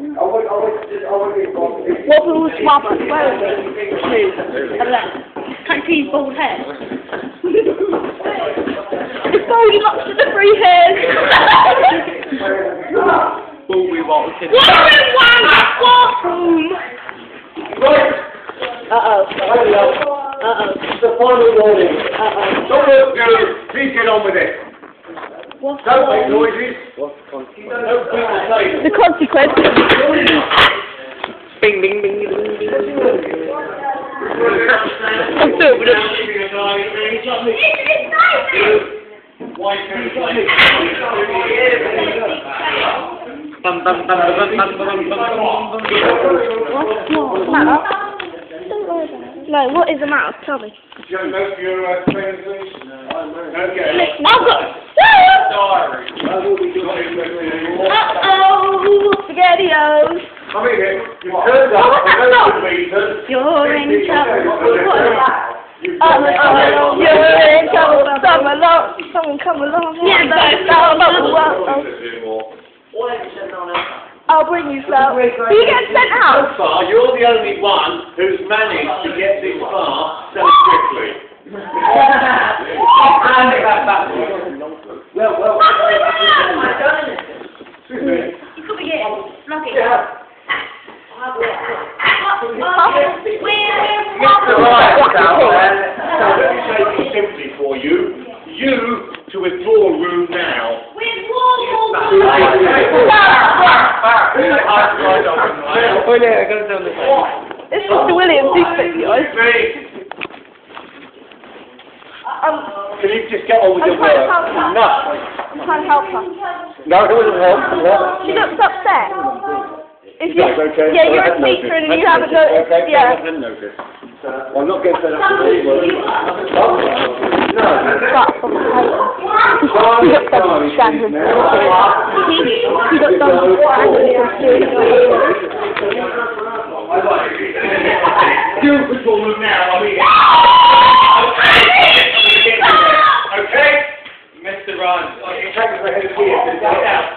What rules swap as well? Country's bald hair. the Goldilocks with the three hairs. All we want is in one bathroom? Uh-oh. Uh-oh. Uh-oh. The final warning. Uh-oh. Don't look good. Please get on with it. What's Don't make noises. What's the consequence? The consequence. No, but No, what is the matter? Tell me. Do you your uh. Okay. I've got... Uh-oh, spaghettios. Come here. You turned up. You're in trouble. What is that? Come along. I'll bring you flowers. You get sent out. So far, you're the only one who's managed to get this far so quickly. and back backwards. Well, well. Excuse me. You could be getting lucky. Yeah simply for you. You to withdraw room now. Oh, yeah, I got it down the side. It's Mr. Williams. He's SpaghettiOs. Um, Can you just get on with I'm your trying to work? help her. Enough. I'm trying to help her. No, it wasn't helpful. She looks upset. If you, That's okay. yeah, you're I a had teacher and you haven't noticed. Okay, Yeah. I'm not getting fed up with people. No. But from home. He looks like he's stranded. He looks like he's stranded. Deal with them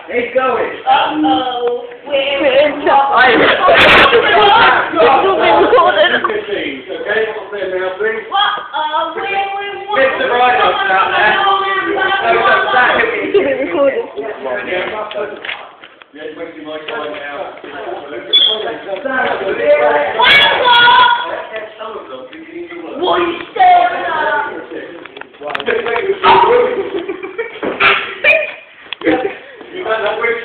He's going. Uh oh. We're in trouble. Stop you staring at? You got that wish?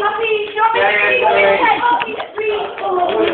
Puppy, drop it. Puppy.